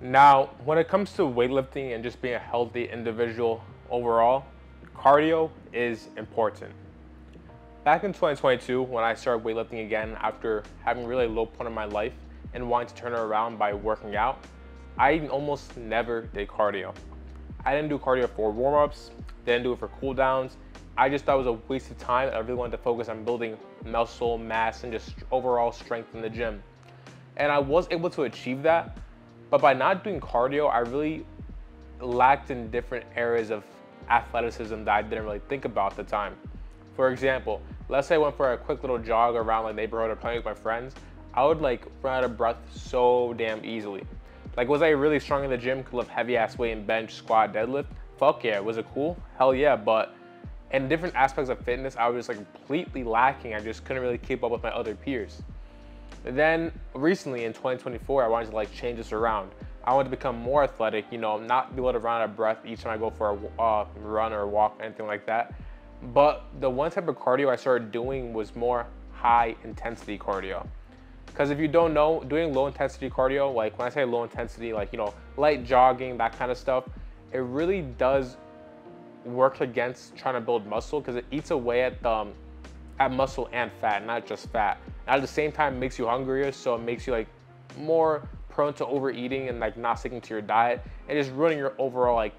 Now, when it comes to weightlifting and just being a healthy individual overall, cardio is important. Back in 2022, when I started weightlifting again after having really low point in my life and wanting to turn it around by working out, I almost never did cardio. I didn't do cardio for warm-ups, didn't do it for cool downs. I just thought it was a waste of time. I really wanted to focus on building muscle mass and just overall strength in the gym. And I was able to achieve that, but by not doing cardio, I really lacked in different areas of athleticism that I didn't really think about at the time. For example, let's say I went for a quick little jog around my neighborhood or playing with my friends, I would like run out of breath so damn easily. Like, was I really strong in the gym? Could lift heavy ass weight in bench, squat, deadlift? Fuck yeah. Was it cool? Hell yeah. But in different aspects of fitness, I was just like completely lacking. I just couldn't really keep up with my other peers. Then recently in 2024, I wanted to like change this around. I wanted to become more athletic, you know, not be able to run out of breath each time I go for a uh, run or walk, anything like that. But the one type of cardio I started doing was more high intensity cardio. Because if you don't know, doing low intensity cardio, like when I say low intensity, like, you know, light jogging, that kind of stuff, it really does work against trying to build muscle because it eats away at the, um, at muscle and fat, not just fat. At the same time, makes you hungrier, so it makes you like more prone to overeating and like not sticking to your diet and just ruining your overall like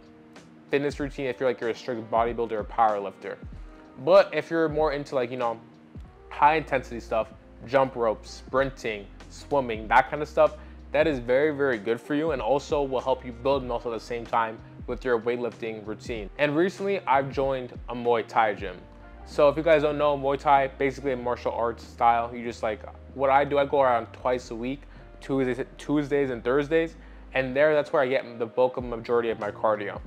fitness routine if you're like you're a strict bodybuilder or power lifter. But if you're more into like, you know, high intensity stuff, jump rope, sprinting, swimming, that kind of stuff, that is very, very good for you and also will help you build muscle at the same time with your weightlifting routine. And recently I've joined a Muay Thai gym. So if you guys don't know, Muay Thai, basically a martial arts style. You just like, what I do, I go around twice a week, Tuesdays, Tuesdays and Thursdays. And there, that's where I get the bulk of majority of my cardio.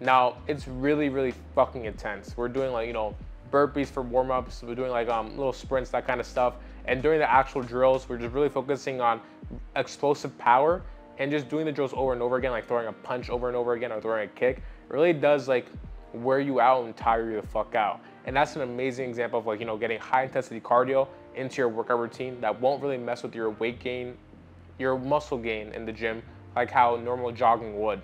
Now, it's really, really fucking intense. We're doing like, you know, burpees for warm-ups. We're doing like um, little sprints, that kind of stuff. And during the actual drills, we're just really focusing on explosive power and just doing the drills over and over again, like throwing a punch over and over again or throwing a kick. It really does like wear you out and tire you the fuck out. And that's an amazing example of like, you know, getting high intensity cardio into your workout routine that won't really mess with your weight gain, your muscle gain in the gym, like how normal jogging would.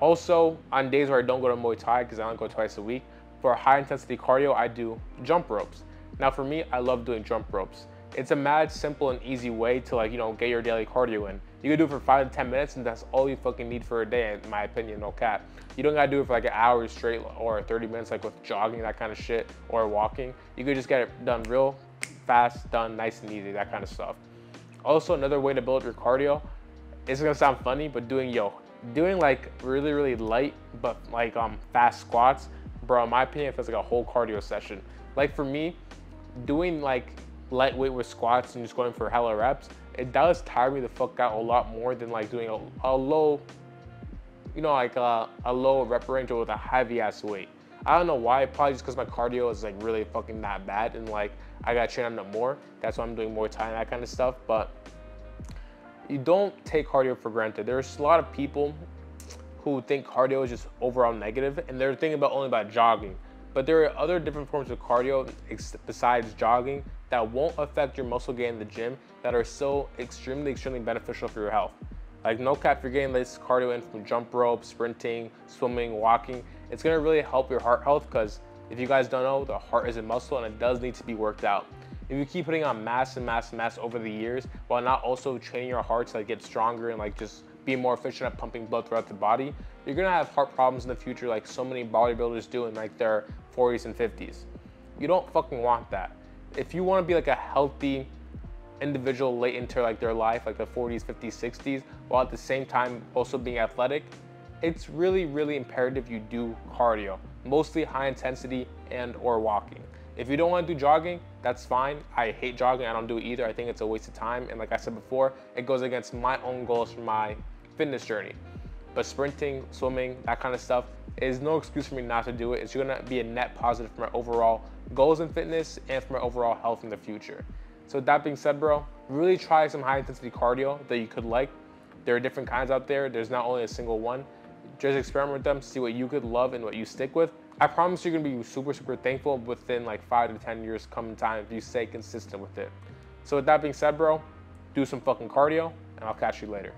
Also, on days where I don't go to Muay Thai, because I only go twice a week, for high intensity cardio, I do jump ropes. Now for me, I love doing jump ropes. It's a mad simple and easy way to like, you know, get your daily cardio in. You can do it for five to 10 minutes and that's all you fucking need for a day, in my opinion, no cap. You don't gotta do it for like an hour straight or 30 minutes like with jogging, that kind of shit, or walking. You could just get it done real fast, done nice and easy, that kind of stuff. Also, another way to build your cardio, it's gonna sound funny, but doing yo, doing like really, really light, but like um fast squats, bro, in my opinion, feels like a whole cardio session. Like for me, doing like lightweight with squats and just going for hella reps, it does tire me the fuck out a lot more than like doing a, a low, you know, like a, a low rep range with a heavy ass weight. I don't know why, probably just because my cardio is like really fucking that bad and like I gotta train on it more. That's why I'm doing more time, that kind of stuff. But you don't take cardio for granted. There's a lot of people who think cardio is just overall negative and they're thinking about only about jogging. But there are other different forms of cardio besides jogging that won't affect your muscle gain in the gym that are so extremely, extremely beneficial for your health. Like no cap, you're getting this cardio in from jump rope, sprinting, swimming, walking. It's gonna really help your heart health because if you guys don't know, the heart is a muscle and it does need to be worked out. If you keep putting on mass and mass and mass over the years while not also training your heart to like get stronger and like just be more efficient at pumping blood throughout the body, you're gonna have heart problems in the future like so many bodybuilders do in like their 40s and 50s. You don't fucking want that. If you wanna be like a healthy individual late into like their life, like the 40s, 50s, 60s, while at the same time also being athletic, it's really, really imperative you do cardio, mostly high intensity and or walking. If you don't want to do jogging, that's fine. I hate jogging. I don't do it either. I think it's a waste of time. And like I said before, it goes against my own goals for my fitness journey. But sprinting, swimming, that kind of stuff is no excuse for me not to do it. It's gonna be a net positive for my overall goals in fitness and for my overall health in the future. So that being said, bro, really try some high intensity cardio that you could like. There are different kinds out there. There's not only a single one. Just experiment with them, see what you could love and what you stick with. I promise you're gonna be super, super thankful within like five to 10 years coming time if you stay consistent with it. So with that being said, bro, do some fucking cardio and I'll catch you later.